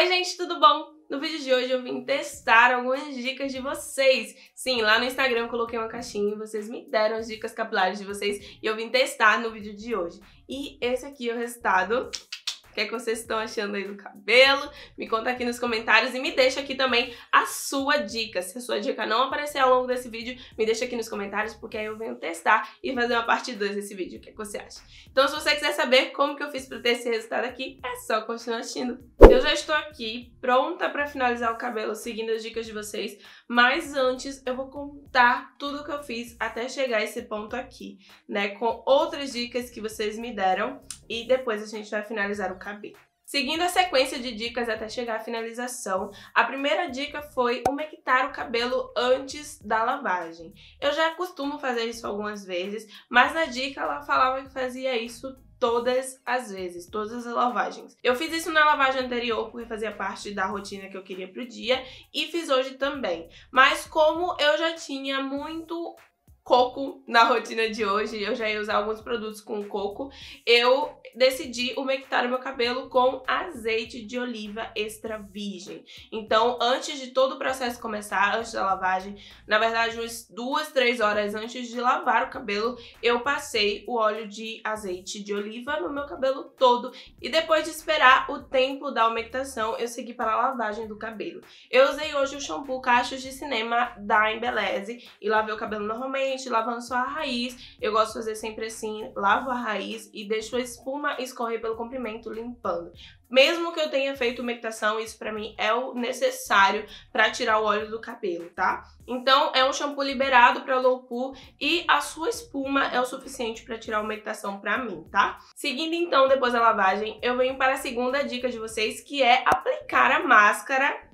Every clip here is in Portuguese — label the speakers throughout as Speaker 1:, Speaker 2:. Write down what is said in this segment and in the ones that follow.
Speaker 1: Oi gente, tudo bom? No vídeo de hoje eu vim testar algumas dicas de vocês. Sim, lá no Instagram eu coloquei uma caixinha e vocês me deram as dicas capilares de vocês e eu vim testar no vídeo de hoje. E esse aqui é o resultado o que, é que vocês estão achando aí do cabelo? Me conta aqui nos comentários e me deixa aqui também a sua dica. Se a sua dica não aparecer ao longo desse vídeo, me deixa aqui nos comentários, porque aí eu venho testar e fazer uma parte 2 desse vídeo. O que, é que você acha? Então, se você quiser saber como que eu fiz para ter esse resultado aqui, é só continuar assistindo. Eu já estou aqui, pronta para finalizar o cabelo, seguindo as dicas de vocês, mas antes eu vou contar tudo que eu fiz até chegar a esse ponto aqui, né? Com outras dicas que vocês me deram e depois a gente vai finalizar o cabelo. Seguindo a sequência de dicas até chegar à finalização, a primeira dica foi umectar o cabelo antes da lavagem. Eu já costumo fazer isso algumas vezes, mas na dica ela falava que fazia isso todas as vezes, todas as lavagens. Eu fiz isso na lavagem anterior porque fazia parte da rotina que eu queria pro dia e fiz hoje também. Mas como eu já tinha muito coco na rotina de hoje, eu já ia usar alguns produtos com coco, eu decidi umectar o meu cabelo com azeite de oliva extra virgem. Então, antes de todo o processo começar, antes da lavagem, na verdade, umas duas, três horas antes de lavar o cabelo, eu passei o óleo de azeite de oliva no meu cabelo todo e depois de esperar o tempo da umectação, eu segui para a lavagem do cabelo. Eu usei hoje o shampoo Cachos de Cinema da Embeleze e lavei o cabelo normalmente, lavando só a raiz. Eu gosto de fazer sempre assim, lavo a raiz e deixo a espuma escorrer pelo comprimento, limpando. Mesmo que eu tenha feito umectação, isso pra mim é o necessário pra tirar o óleo do cabelo, tá? Então, é um shampoo liberado pra low pool e a sua espuma é o suficiente pra tirar a umectação pra mim, tá? Seguindo então, depois da lavagem, eu venho para a segunda dica de vocês, que é aplicar a máscara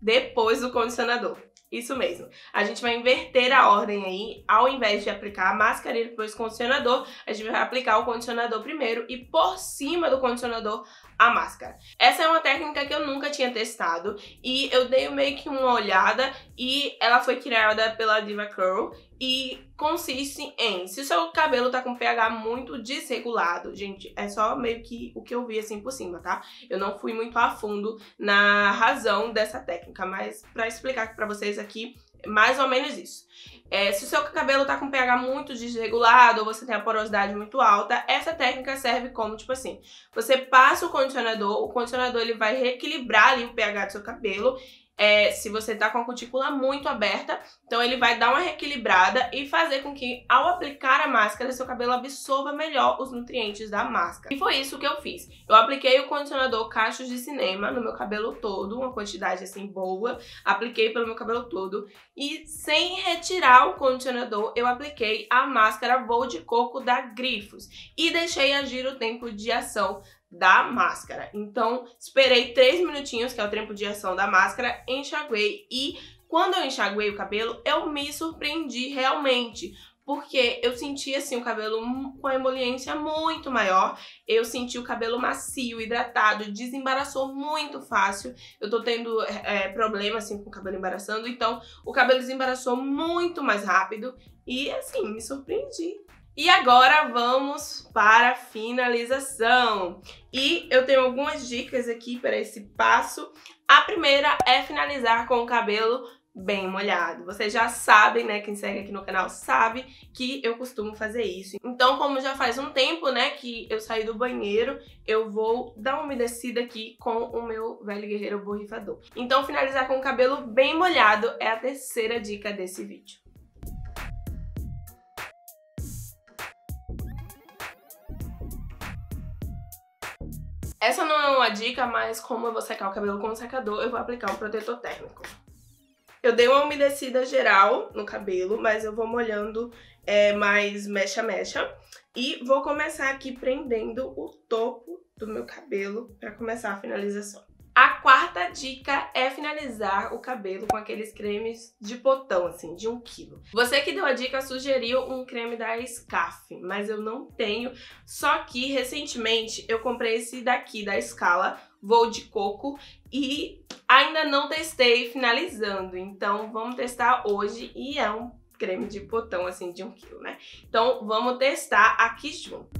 Speaker 1: depois do condicionador. Isso mesmo. A gente vai inverter a ordem aí. Ao invés de aplicar a máscara e depois o condicionador, a gente vai aplicar o condicionador primeiro e por cima do condicionador a máscara. Essa é uma técnica que eu nunca tinha testado e eu dei meio que uma olhada e ela foi criada pela Diva Curl e consiste em, se o seu cabelo tá com pH muito desregulado, gente, é só meio que o que eu vi assim por cima, tá? Eu não fui muito a fundo na razão dessa técnica, mas pra explicar pra vocês aqui, mais ou menos isso. É, se o seu cabelo tá com pH muito desregulado ou você tem a porosidade muito alta, essa técnica serve como, tipo assim, você passa o condicionador, o condicionador ele vai reequilibrar ali o pH do seu cabelo é, se você tá com a cutícula muito aberta, então ele vai dar uma reequilibrada e fazer com que ao aplicar a máscara, seu cabelo absorva melhor os nutrientes da máscara. E foi isso que eu fiz. Eu apliquei o condicionador Cachos de Cinema no meu cabelo todo, uma quantidade assim boa, apliquei pelo meu cabelo todo e sem retirar o condicionador, eu apliquei a máscara Voo de Coco da Grifos e deixei agir o tempo de ação da máscara. Então, esperei 3 minutinhos, que é o tempo de ação da máscara, enxaguei e quando eu enxaguei o cabelo, eu me surpreendi realmente, porque eu senti assim o cabelo com a emoliência muito maior, eu senti o cabelo macio, hidratado, desembaraçou muito fácil. Eu tô tendo é, problema assim com o cabelo embaraçando, então o cabelo desembaraçou muito mais rápido e assim, me surpreendi. E agora vamos para a finalização. E eu tenho algumas dicas aqui para esse passo. A primeira é finalizar com o cabelo bem molhado. Vocês já sabem, né, quem segue aqui no canal sabe que eu costumo fazer isso. Então, como já faz um tempo, né, que eu saí do banheiro, eu vou dar uma umedecida aqui com o meu velho guerreiro borrifador. Então, finalizar com o cabelo bem molhado é a terceira dica desse vídeo. Essa não é uma dica, mas como eu vou secar o cabelo com o secador, eu vou aplicar um protetor térmico. Eu dei uma umedecida geral no cabelo, mas eu vou molhando é, mais mecha-mecha. E vou começar aqui prendendo o topo do meu cabelo para começar a finalização. A quarta dica é finalizar o cabelo com aqueles cremes de potão, assim, de um quilo. Você que deu a dica sugeriu um creme da Scaf, mas eu não tenho. Só que recentemente eu comprei esse daqui da Scala, Voo de Coco, e ainda não testei finalizando. Então vamos testar hoje e é um creme de potão, assim, de um quilo, né? Então vamos testar aqui junto.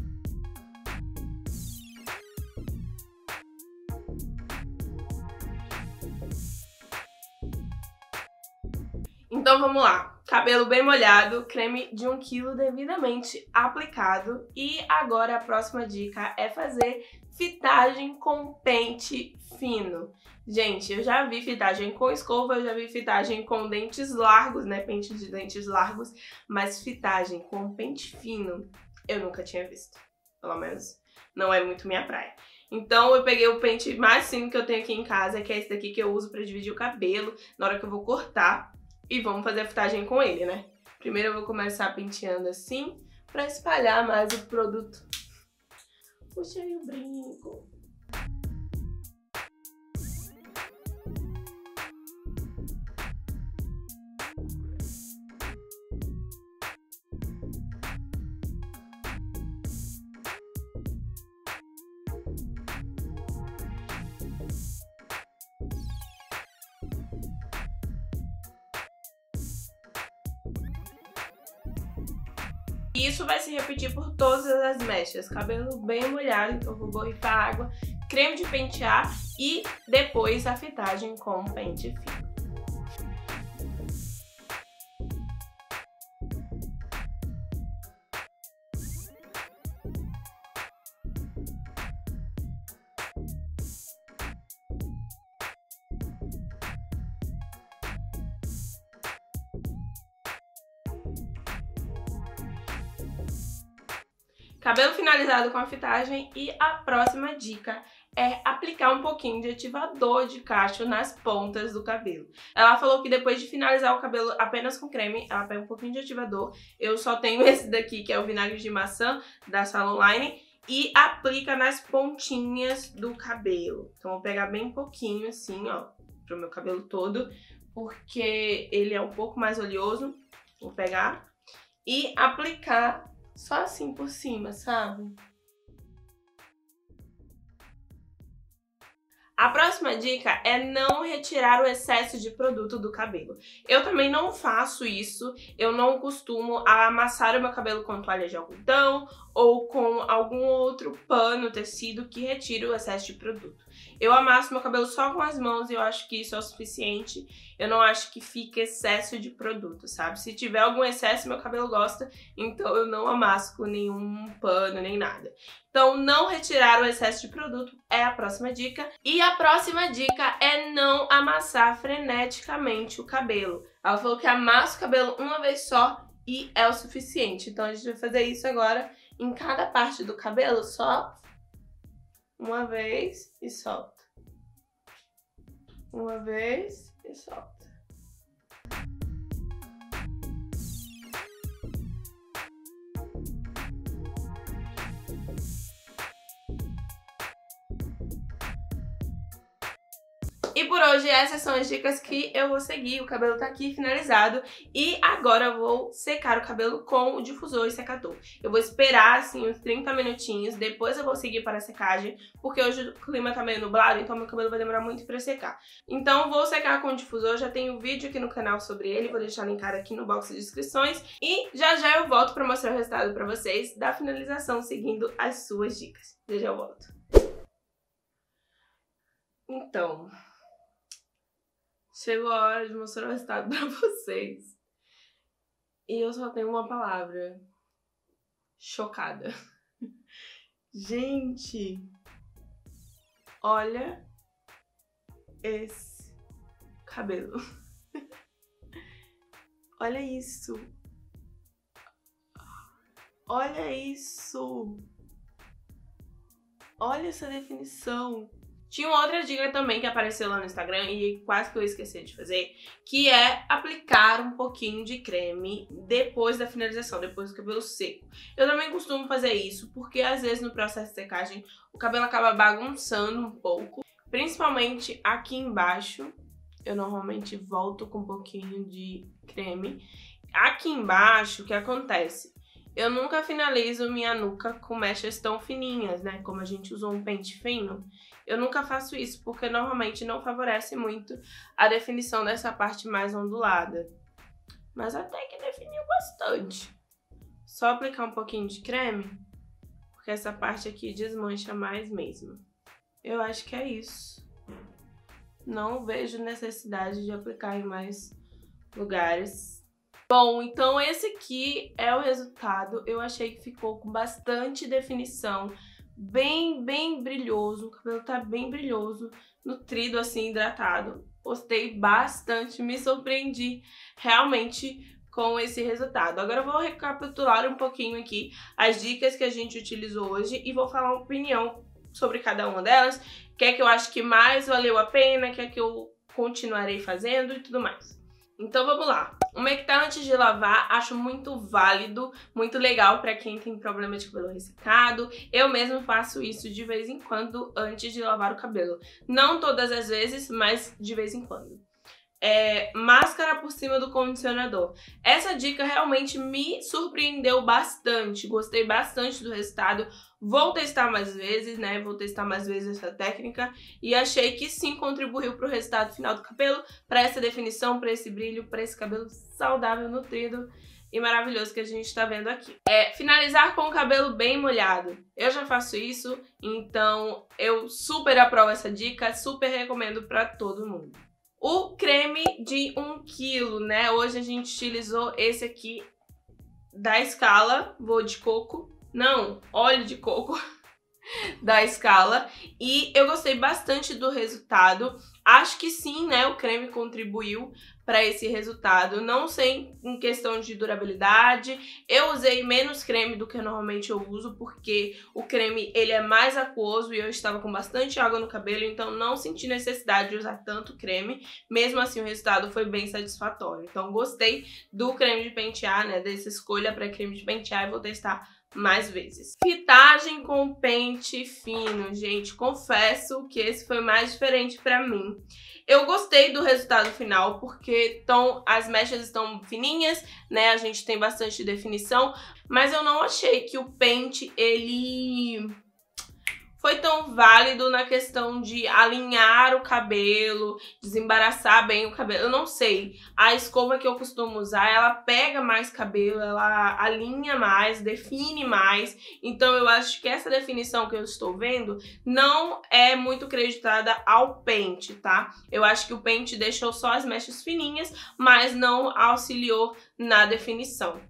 Speaker 1: Então vamos lá. Cabelo bem molhado, creme de 1 kg devidamente aplicado. E agora a próxima dica é fazer fitagem com pente fino. Gente, eu já vi fitagem com escova, eu já vi fitagem com dentes largos, né? Pente de dentes largos, mas fitagem com pente fino eu nunca tinha visto. Pelo menos não é muito minha praia. Então eu peguei o pente mais fino que eu tenho aqui em casa, que é esse daqui que eu uso pra dividir o cabelo na hora que eu vou cortar. E vamos fazer a fitagem com ele, né? Primeiro eu vou começar penteando assim, pra espalhar mais o produto. Puxei o brinco. E isso vai se repetir por todas as mechas. Cabelo bem molhado, então vou borrifar água, creme de pentear e depois a fitagem com pente fino. Finalizado com a fitagem e a próxima dica é aplicar um pouquinho de ativador de cacho nas pontas do cabelo. Ela falou que depois de finalizar o cabelo apenas com creme, ela pega um pouquinho de ativador. Eu só tenho esse daqui, que é o vinagre de maçã da Salon Line, e aplica nas pontinhas do cabelo. Então vou pegar bem pouquinho assim, ó, pro meu cabelo todo, porque ele é um pouco mais oleoso. Vou pegar e aplicar só assim por cima, sabe? A próxima dica é não retirar o excesso de produto do cabelo. Eu também não faço isso, eu não costumo amassar o meu cabelo com toalha de algodão ou com algum outro pano, tecido que retire o excesso de produto. Eu amasso meu cabelo só com as mãos e eu acho que isso é o suficiente. Eu não acho que fique excesso de produto, sabe? Se tiver algum excesso, meu cabelo gosta, então eu não amasso com nenhum pano, nem nada. Então, não retirar o excesso de produto é a próxima dica. E a próxima dica é não amassar freneticamente o cabelo. Ela falou que amassa o cabelo uma vez só e é o suficiente. Então, a gente vai fazer isso agora em cada parte do cabelo, só uma vez e solta. Uma vez e solta. E por hoje essas são as dicas que eu vou seguir. O cabelo tá aqui finalizado e agora eu vou secar o cabelo com o difusor e secador. Eu vou esperar assim uns 30 minutinhos, depois eu vou seguir para a secagem, porque hoje o clima tá meio nublado, então meu cabelo vai demorar muito para secar. Então vou secar com o difusor, já tem um vídeo aqui no canal sobre ele, vou deixar linkado aqui no box de descrições e já já eu volto para mostrar o resultado para vocês da finalização seguindo as suas dicas. Já já eu volto. Então, Chegou a hora de mostrar o resultado pra vocês. E eu só tenho uma palavra. Chocada. Gente, olha esse cabelo. olha isso. Olha isso. Olha essa definição. Tinha uma outra dica também que apareceu lá no Instagram e quase que eu esqueci de fazer, que é aplicar um pouquinho de creme depois da finalização, depois do cabelo seco. Eu também costumo fazer isso porque às vezes no processo de secagem o cabelo acaba bagunçando um pouco, principalmente aqui embaixo. Eu normalmente volto com um pouquinho de creme. Aqui embaixo, o que acontece? Eu nunca finalizo minha nuca com mechas tão fininhas, né? Como a gente usou um pente fino. Eu nunca faço isso porque normalmente não favorece muito a definição dessa parte mais ondulada. Mas até que definiu bastante. Só aplicar um pouquinho de creme, porque essa parte aqui desmancha mais mesmo. Eu acho que é isso. Não vejo necessidade de aplicar em mais lugares. Bom, então esse aqui é o resultado. Eu achei que ficou com bastante definição, bem, bem brilhoso. O cabelo tá bem brilhoso, nutrido assim, hidratado. Gostei bastante, me surpreendi realmente com esse resultado. Agora eu vou recapitular um pouquinho aqui as dicas que a gente utilizou hoje e vou falar uma opinião sobre cada uma delas, o que é que eu acho que mais valeu a pena, o que é que eu continuarei fazendo e tudo mais. Então vamos lá. Humectar antes de lavar, acho muito válido, muito legal para quem tem problema de cabelo ressecado. Eu mesmo faço isso de vez em quando antes de lavar o cabelo. Não todas as vezes, mas de vez em quando é, máscara por cima do condicionador. Essa dica realmente me surpreendeu bastante, gostei bastante do resultado. Vou testar mais vezes, né? Vou testar mais vezes essa técnica e achei que sim contribuiu para o resultado final do cabelo, para essa definição, para esse brilho, para esse cabelo saudável, nutrido e maravilhoso que a gente está vendo aqui. É finalizar com o cabelo bem molhado. Eu já faço isso, então eu super aprovo essa dica, super recomendo para todo mundo. O creme de 1 kg, né? Hoje a gente utilizou esse aqui da escala, vou de coco. Não, óleo de coco da escala. E eu gostei bastante do resultado. Acho que sim, né? O creme contribuiu para esse resultado. Não sei em questão de durabilidade. Eu usei menos creme do que normalmente eu uso, porque o creme ele é mais aquoso e eu estava com bastante água no cabelo, então não senti necessidade de usar tanto creme. Mesmo assim, o resultado foi bem satisfatório. Então gostei do creme de pentear, né? Dessa escolha para creme de pentear e vou testar mais vezes. Fitagem com pente fino, gente, confesso que esse foi mais diferente para mim. Eu gostei do resultado final porque tão, as mechas estão fininhas, né? A gente tem bastante definição, mas eu não achei que o pente ele foi tão válido na questão de alinhar o cabelo, desembaraçar bem o cabelo. Eu não sei. A escova que eu costumo usar, ela pega mais cabelo, ela alinha mais, define mais. Então eu acho que essa definição que eu estou vendo não é muito creditada ao pente, tá? Eu acho que o pente deixou só as mechas fininhas, mas não auxiliou na definição.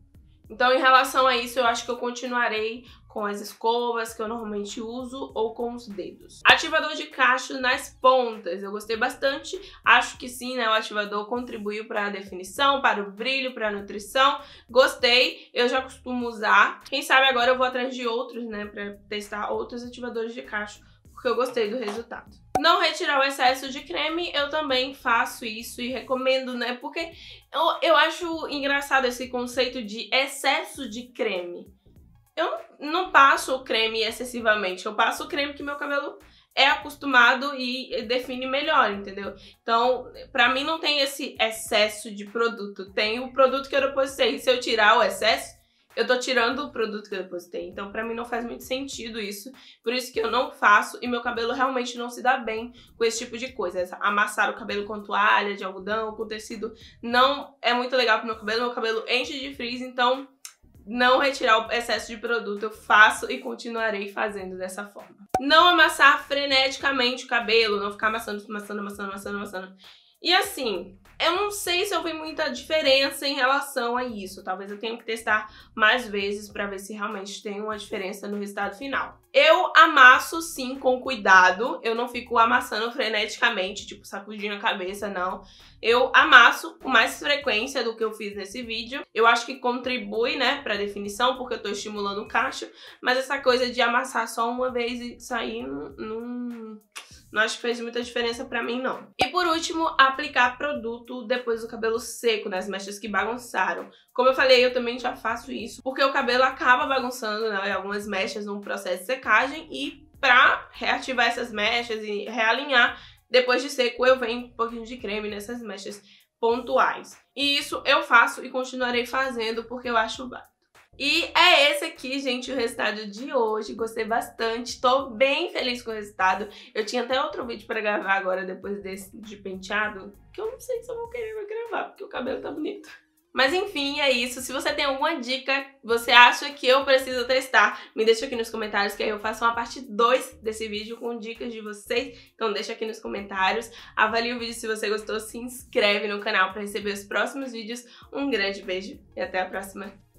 Speaker 1: Então, em relação a isso, eu acho que eu continuarei com as escovas que eu normalmente uso ou com os dedos. Ativador de cacho nas pontas, eu gostei bastante, acho que sim, né, o ativador contribuiu para a definição, para o brilho, para a nutrição, gostei, eu já costumo usar, quem sabe agora eu vou atrás de outros, né, para testar outros ativadores de cacho, porque eu gostei do resultado. Não retirar o excesso de creme, eu também faço isso e recomendo, né? Porque eu, eu acho engraçado esse conceito de excesso de creme. Eu não passo o creme excessivamente, eu passo o creme que meu cabelo é acostumado e define melhor, entendeu? Então, pra mim não tem esse excesso de produto, tem o produto que eu depositei. Se eu tirar o excesso, eu tô tirando o produto que eu depositei. Então, pra mim não faz muito sentido isso. Por isso que eu não faço e meu cabelo realmente não se dá bem com esse tipo de coisa. Amassar o cabelo com toalha de algodão, com tecido, não é muito legal pro meu cabelo. Meu cabelo enche de frizz, então não retirar o excesso de produto, eu faço e continuarei fazendo dessa forma. Não amassar freneticamente o cabelo, não ficar amassando, amassando, amassando, amassando, amassando. E assim, eu não sei se eu vi muita diferença em relação a isso. Talvez eu tenha que testar mais vezes para ver se realmente tem uma diferença no resultado final. Eu amasso sim com cuidado, eu não fico amassando freneticamente, tipo sacudindo a cabeça, não. Eu amasso com mais frequência do que eu fiz nesse vídeo. Eu acho que contribui, né, pra definição, porque eu tô estimulando o cacho, mas essa coisa de amassar só uma vez e sair não, não não acho que fez muita diferença pra mim, não. E por último, aplicar produto depois do cabelo seco, nas né? mechas que bagunçaram. Como eu falei, eu também já faço isso, porque o cabelo acaba bagunçando, né, algumas mechas no processo de secagem e pra reativar essas mechas e realinhar, depois de seco eu venho um pouquinho de creme nessas mechas pontuais. E isso eu faço e continuarei fazendo porque eu acho. E é esse aqui, gente, o resultado de hoje. Gostei bastante, tô bem feliz com o resultado. Eu tinha até outro vídeo pra gravar agora, depois desse de penteado, que eu não sei se eu vou querer gravar, porque o cabelo tá bonito. Mas enfim, é isso. Se você tem alguma dica, você acha que eu preciso testar, me deixa aqui nos comentários que aí eu faço uma parte 2 desse vídeo com dicas de vocês. Então deixa aqui nos comentários. Avalie o vídeo se você gostou, se inscreve no canal para receber os próximos vídeos. Um grande beijo e até a próxima.